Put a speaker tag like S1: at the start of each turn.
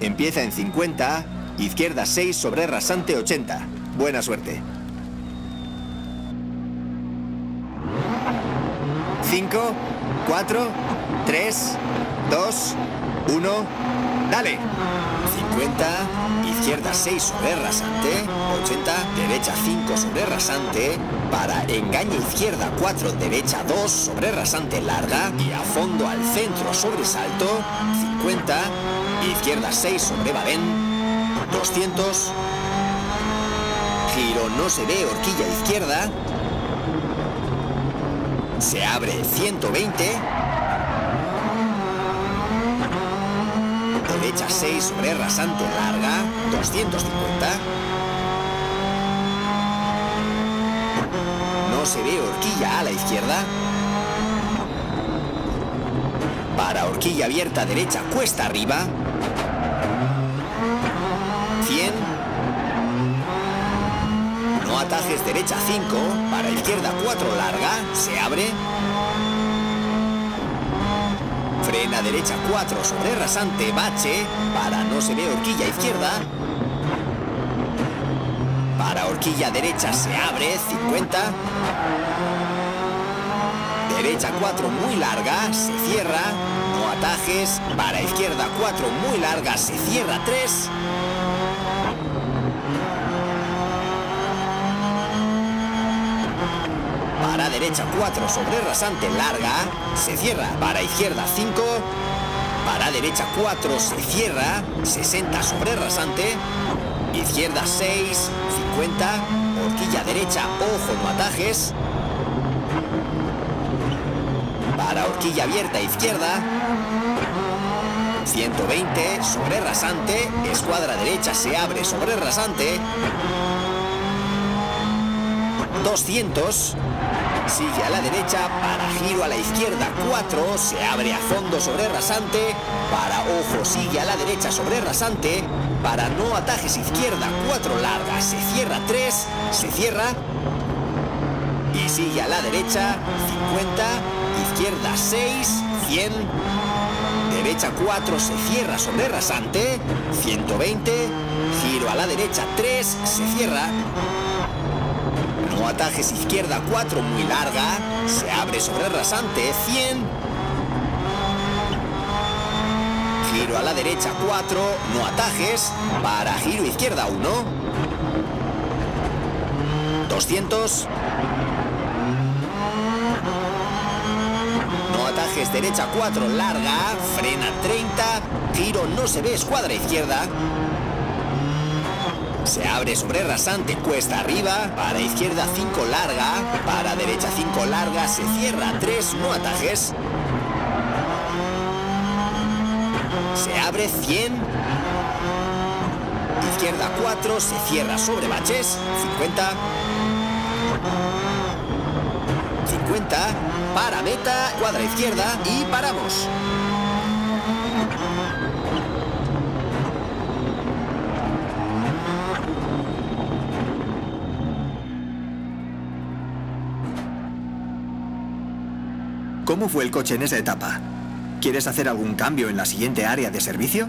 S1: Empieza en 50, izquierda 6 sobre rasante 80. Buena suerte. 5, 4, 3, 2, 1, dale. 50, izquierda 6 sobre rasante, 80, derecha 5 sobre rasante, para engaña izquierda 4, derecha 2 sobre rasante larga y a fondo al centro sobre salto, 50, izquierda 6 sobre badén, 200, giro no se ve, horquilla izquierda, se abre 120, derecha 6 sobre rasante larga, 250. No se ve horquilla a la izquierda. Para horquilla abierta derecha cuesta arriba. 100. No atajes derecha 5. Para izquierda 4 larga. Se abre. Frena derecha 4 sobre rasante, bache. Para no se ve horquilla izquierda. Para horquilla derecha se abre, 50. Derecha 4 muy larga, se cierra. No atajes. Para izquierda 4 muy larga, se cierra 3. Para derecha 4 sobre rasante larga, se cierra. Para izquierda 5. Para derecha 4 se cierra, 60 sobre rasante. Izquierda 6, 50. Horquilla derecha, ojo no atajes. Para horquilla abierta izquierda. 120 sobre rasante. Escuadra derecha se abre sobre rasante. 200. Sigue a la derecha, para giro a la izquierda 4, se abre a fondo sobre rasante, para ojo sigue a la derecha sobre rasante, para no atajes izquierda 4 larga, se cierra 3, se cierra y sigue a la derecha 50, izquierda 6, 100, derecha 4 se cierra sobre rasante, 120, giro a la derecha 3, se cierra no atajes izquierda 4 muy larga. Se abre sobre rasante 100. Giro a la derecha 4. No atajes. Para giro izquierda 1. 200. Atajes derecha 4 larga. Frena 30. Giro no se ve escuadra izquierda. Se abre sobre rasante, cuesta arriba. Para izquierda 5 larga. Para derecha 5 larga. Se cierra 3, no atajes. Se abre 100. Izquierda 4, se cierra sobre baches. 50. 50. Para meta, cuadra izquierda y paramos.
S2: ¿Cómo fue el coche en esa etapa? ¿Quieres hacer algún cambio en la siguiente área de servicio?